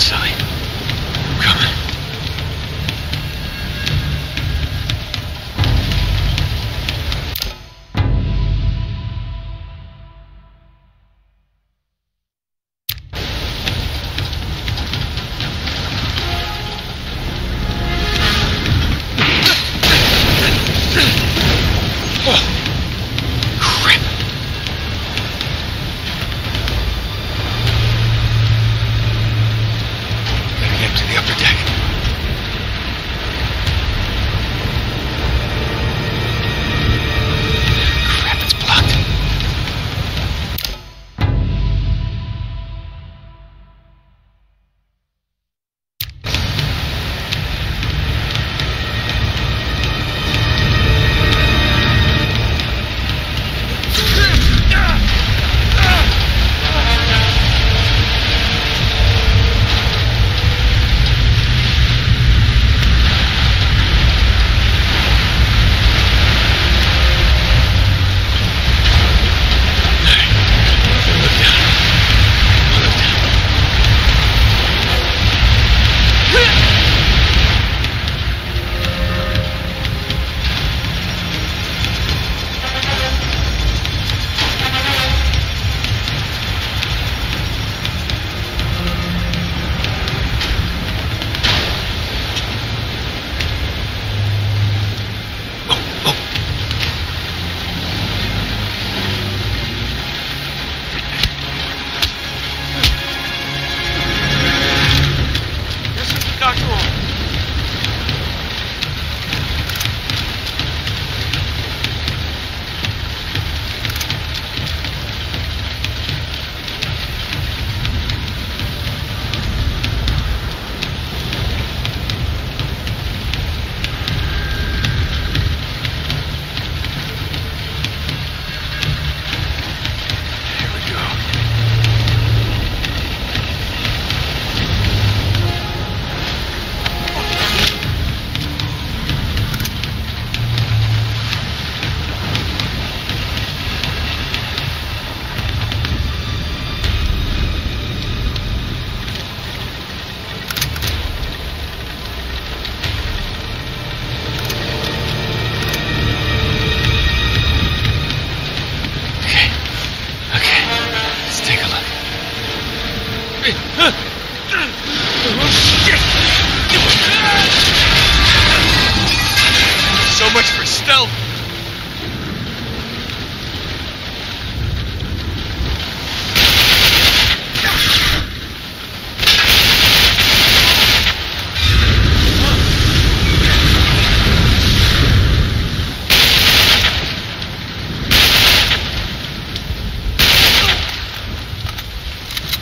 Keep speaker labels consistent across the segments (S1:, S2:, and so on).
S1: Sully.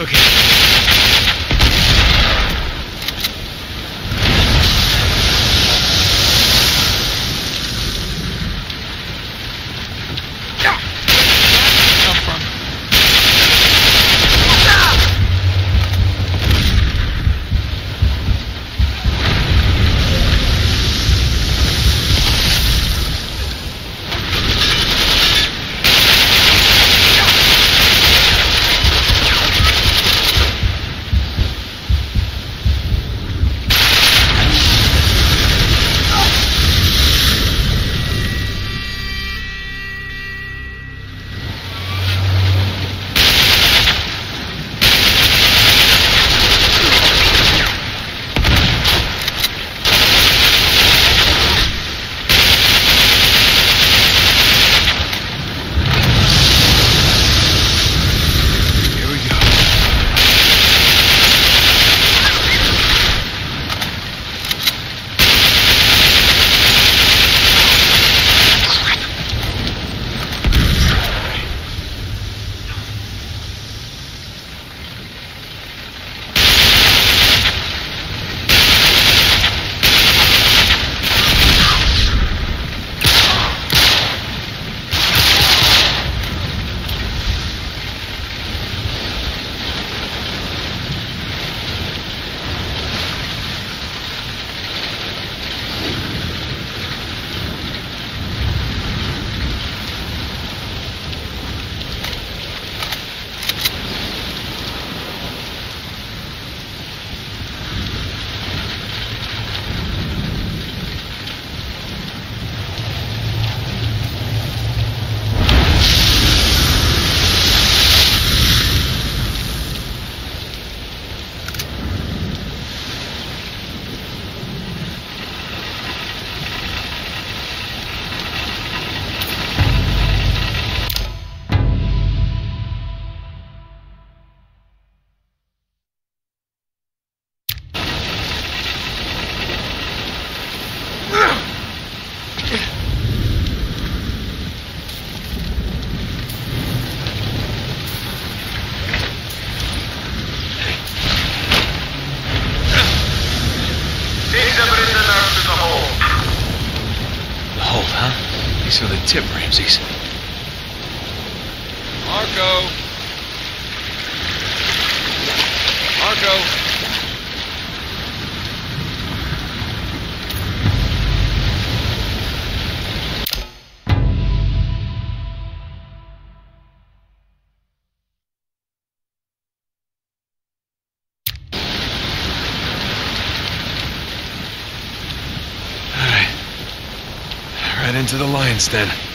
S1: Okay. These are the tip Ramses.
S2: Marco! Marco!
S1: Right into the lion's den.